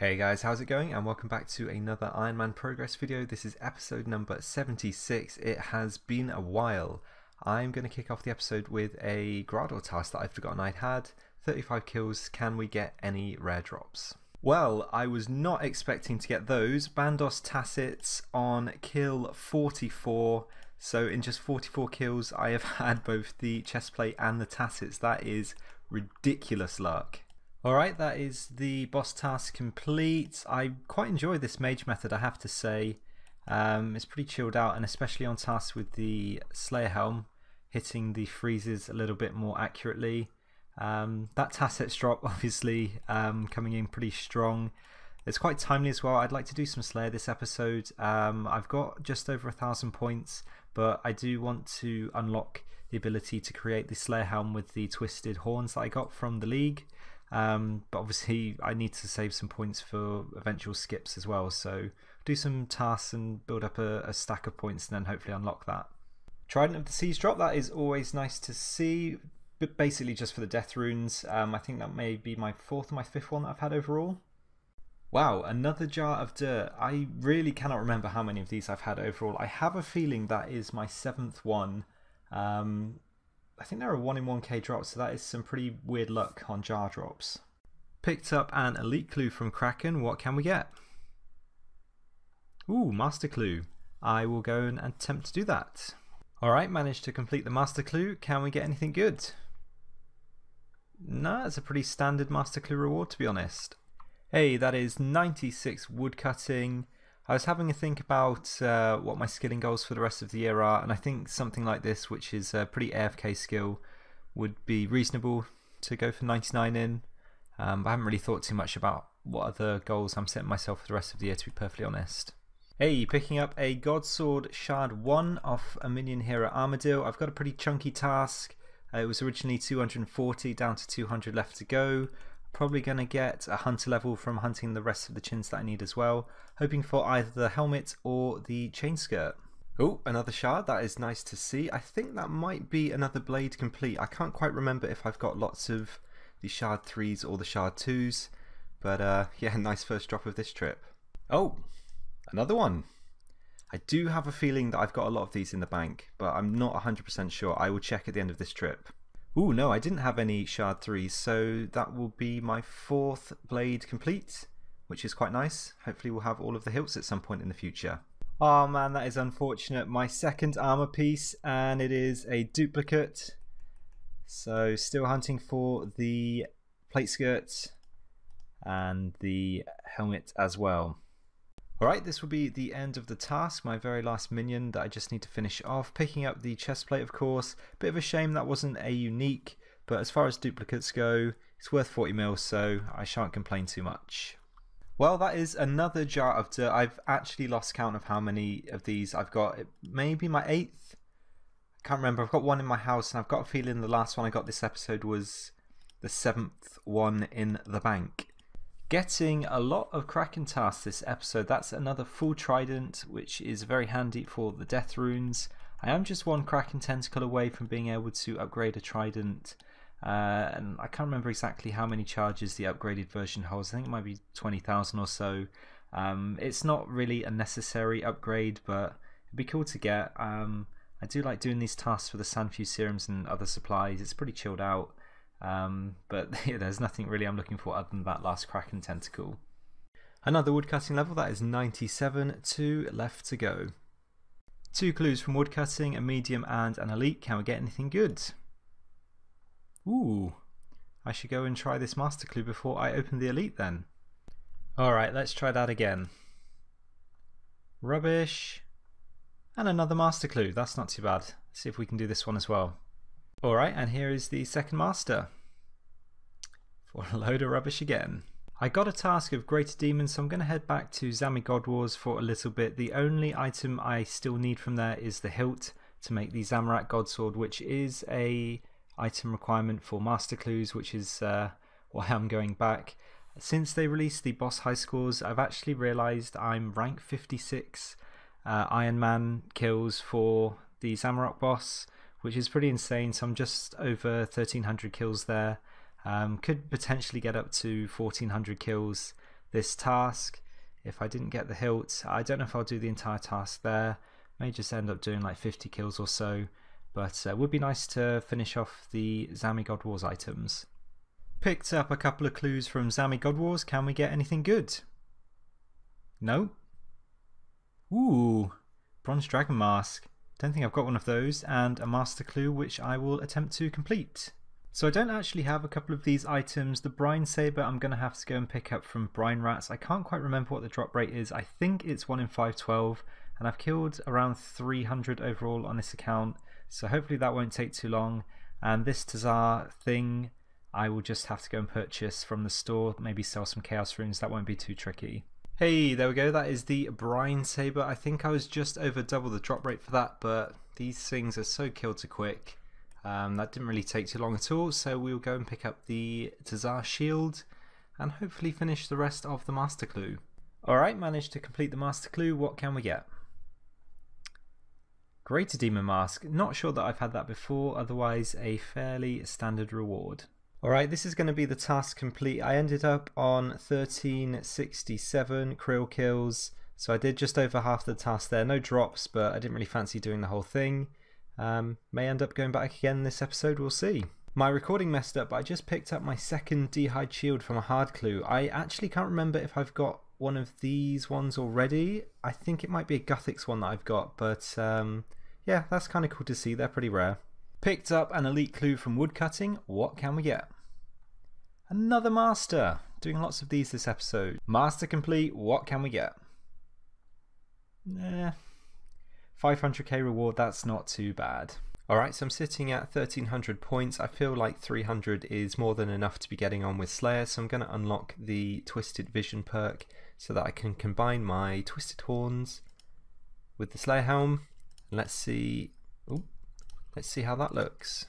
Hey guys, how's it going? And welcome back to another Iron Man progress video. This is episode number 76. It has been a while. I'm going to kick off the episode with a Graardor task that I've forgotten I'd had. 35 kills, can we get any rare drops? Well, I was not expecting to get those. Bandos Tassets on kill 44. So in just 44 kills, I have had both the chestplate and the Tassets. That is ridiculous luck. Alright, that is the boss task complete. I quite enjoy this mage method, I have to say. Um, it's pretty chilled out, and especially on tasks with the Slayer Helm, hitting the freezes a little bit more accurately. Um, that Tassets drop, obviously, um, coming in pretty strong. It's quite timely as well. I'd like to do some Slayer this episode. Um, I've got just over a thousand points, but I do want to unlock the ability to create the Slayer Helm with the twisted horns that I got from the League. Um, but obviously, I need to save some points for eventual skips as well. So, do some tasks and build up a, a stack of points and then hopefully unlock that. Trident of the Seas drop, that is always nice to see. But basically, just for the death runes. Um, I think that may be my fourth or my fifth one that I've had overall. Wow, another jar of dirt. I really cannot remember how many of these I've had overall. I have a feeling that is my seventh one. Um, I think there are 1 in 1k drops, so that is some pretty weird luck on jar drops. Picked up an elite clue from Kraken. What can we get? Ooh, master clue. I will go and attempt to do that. Alright, managed to complete the master clue. Can we get anything good? No, it's a pretty standard master clue reward to be honest. Hey, that is 96 woodcutting. I was having a think about uh, what my skilling goals for the rest of the year are, and I think something like this, which is a pretty AFK skill, would be reasonable to go for 99 in. Um, I haven't really thought too much about what other goals I'm setting myself for the rest of the year, to be perfectly honest. Hey, picking up a God Sword Shard 1 off a minion here at Armadyl. I've got a pretty chunky task. Uh, it was originally 240, down to 200 left to go. Probably going to get a hunter level from hunting the rest of the chins that I need as well. Hoping for either the helmet or the chain skirt. Oh, another shard. That is nice to see. I think that might be another blade complete. I can't quite remember if I've got lots of the shard 3s or the shard 2s. But uh, yeah, nice first drop of this trip. Oh, another one. I do have a feeling that I've got a lot of these in the bank, but I'm not 100% sure. I will check at the end of this trip. Ooh, no, I didn't have any shard 3s, so that will be my fourth blade complete, which is quite nice. Hopefully we'll have all of the hilts at some point in the future. Oh man, that is unfortunate. My second armor piece, and it is a duplicate. So still hunting for the plate skirt and the helmet as well. Alright, this will be the end of the task, my very last minion that I just need to finish off. Picking up the chest plate, of course. Bit of a shame that wasn't a unique, but as far as duplicates go, it's worth 40 mil, so I shan't complain too much. Well, that is another jar of dirt. I've actually lost count of how many of these I've got. Maybe my eighth? I can't remember. I've got one in my house, and I've got a feeling the last one I got this episode was the seventh one in the bank. Getting a lot of Kraken tasks this episode. That's another full trident, which is very handy for the death runes. I am just one Kraken tentacle away from being able to upgrade a trident. Uh, and I can't remember exactly how many charges the upgraded version holds. I think it might be 20,000 or so. Um, it's not really a necessary upgrade, but it'd be cool to get. Um, I do like doing these tasks for the Sanfew serums and other supplies. It's pretty chilled out. Um, but yeah, there's nothing really I'm looking for other than that last Kraken tentacle. Another woodcutting level, that is 97, two left to go. Two clues from woodcutting, a medium and an elite. Can we get anything good? Ooh, I should go and try this master clue before I open the elite then. Alright, let's try that again. Rubbish. And another master clue, that's not too bad. Let's see if we can do this one as well. Alright, and here is the second master. For a load of rubbish again. I got a task of Greater Demons, so I'm going to head back to Zammy God Wars for a little bit. The only item I still need from there is the hilt to make the Zamorak God Sword, which is a item requirement for Master Clues, which is uh, why I'm going back. Since they released the boss high scores, I've actually realised I'm rank 56 uh, Iron Man kills for the Zamorak boss which is pretty insane. So I'm just over 1300 kills there. Um, could potentially get up to 1400 kills this task. If I didn't get the hilt, I don't know if I'll do the entire task there. May just end up doing like 50 kills or so, but it uh, would be nice to finish off the Zammy God Wars items. Picked up a couple of clues from Zammy God Wars. Can we get anything good? No? Ooh, Bronze Dragon Mask. Don't think I've got one of those, and a Master Clue which I will attempt to complete. So I don't actually have a couple of these items. The Brine Saber I'm going to have to go and pick up from Brine Rats. I can't quite remember what the drop rate is. I think it's 1 in 512 and I've killed around 300 overall on this account so hopefully that won't take too long and this TzHaar thing I will just have to go and purchase from the store, maybe sell some Chaos Runes, that won't be too tricky. Hey, there we go, that is the Brine Saber. I think I was just over double the drop rate for that, but these things are so kill to quick. Um, that didn't really take too long at all, so we'll go and pick up the TzHaar Shield and hopefully finish the rest of the Master Clue. Alright, managed to complete the Master Clue, what can we get? Greater Demon Mask, not sure that I've had that before, otherwise a fairly standard reward. Alright, this is going to be the task complete. I ended up on 1367 Kril kills, so I did just over half the task there. No drops, but I didn't really fancy doing the whole thing. Um, may end up going back again this episode, we'll see. My recording messed up, but I just picked up my second D'hide shield from a hard clue. I actually can't remember if I've got one of these ones already. I think it might be a Guthix one that I've got, but um, yeah, that's kind of cool to see. They're pretty rare. Picked up an elite clue from woodcutting. What can we get? Another master. Doing lots of these this episode. Master complete. What can we get? Nah. 500k reward, that's not too bad. Alright, so I'm sitting at 1300 points. I feel like 300 is more than enough to be getting on with Slayer, so I'm going to unlock the Twisted Vision perk so that I can combine my Twisted Horns with the Slayer Helm. Let's see. Ooh, Let's see how that looks.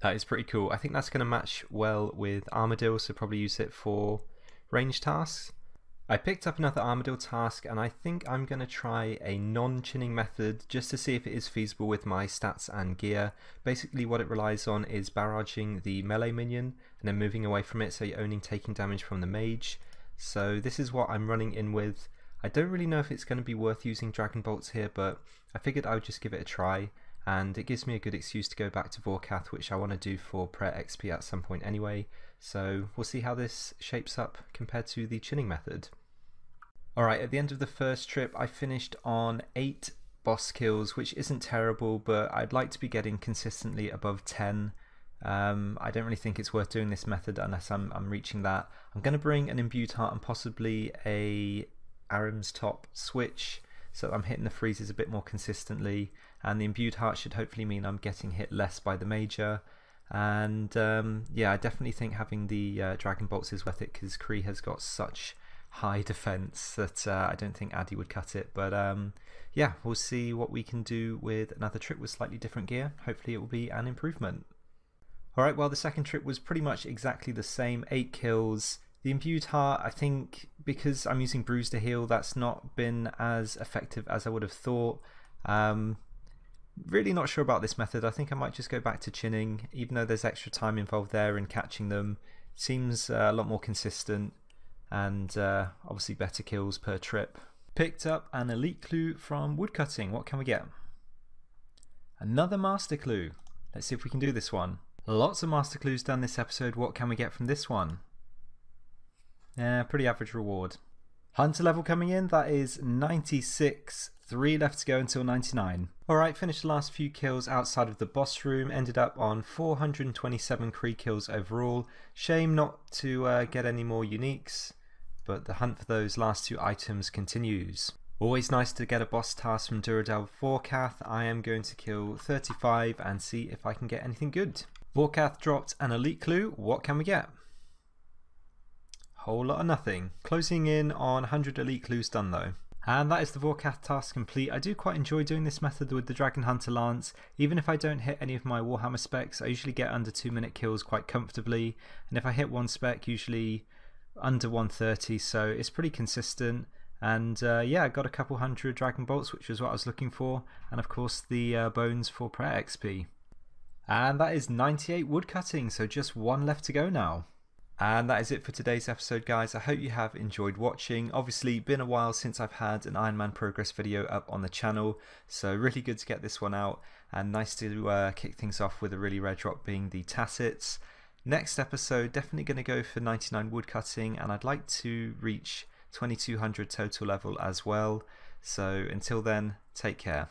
That is pretty cool. I think that's going to match well with Armadyl, so probably use it for range tasks. I picked up another Armadyl task and I think I'm going to try a non-chinning method just to see if it is feasible with my stats and gear. Basically what it relies on is barraging the melee minion and then moving away from it so you're only taking damage from the mage. So this is what I'm running in with. I don't really know if it's going to be worth using Dragon Bolts here, but I figured I would just give it a try, and it gives me a good excuse to go back to Vorkath, which I want to do for Prayer XP at some point anyway, so we'll see how this shapes up compared to the chinning method. Alright, at the end of the first trip I finished on 8 boss kills, which isn't terrible, but I'd like to be getting consistently above 10. Um, I don't really think it's worth doing this method unless I'm, I'm reaching that. I'm going to bring an imbued heart and possibly a Ahrim's top switch so I'm hitting the freezes a bit more consistently and the imbued heart should hopefully mean I'm getting hit less by the major. And um, yeah I definitely think having the uh, Dragon Bolts is worth it because Kree has got such high defense that uh, I don't think Addy would cut it. But um, yeah we'll see what we can do with another trip with slightly different gear. Hopefully it will be an improvement. Alright well the second trip was pretty much exactly the same. 8 kills the imbued heart, I think, because I'm using brews to heal, that's not been as effective as I would have thought. Um, really not sure about this method. I think I might just go back to chinning, even though there's extra time involved there in catching them. Seems uh, a lot more consistent and uh, obviously better kills per trip. Picked up an elite clue from woodcutting. What can we get? Another master clue. Let's see if we can do this one. Lots of master clues done this episode. What can we get from this one? Yeah, pretty average reward. Hunter level coming in, that is 96. Three left to go until 99. Alright, finished the last few kills outside of the boss room, ended up on 427 Kree kills overall. Shame not to uh, get any more uniques, but the hunt for those last two items continues. Always nice to get a boss task from Duradel Vorkath. I am going to kill 35 and see if I can get anything good. Vorkath dropped an elite clue, what can we get? Whole lot of nothing. Closing in on 100 elite clues done though. And that is the Vorkath task complete. I do quite enjoy doing this method with the Dragon Hunter Lance. Even if I don't hit any of my Warhammer specs, I usually get under 2 minute kills quite comfortably. And if I hit one spec, usually under 130, so it's pretty consistent. And uh, yeah, I got a couple hundred Dragon Bolts, which is what I was looking for. And of course, the uh, bones for Prayer XP. And that is 98 woodcutting, so just one left to go now. And that is it for today's episode, guys. I hope you have enjoyed watching. Obviously, been a while since I've had an Iron Man progress video up on the channel, so really good to get this one out, and nice to uh, kick things off with a really rare drop being the Tassets. Next episode, definitely going to go for 99 woodcutting, and I'd like to reach 2200 total level as well. So until then, take care.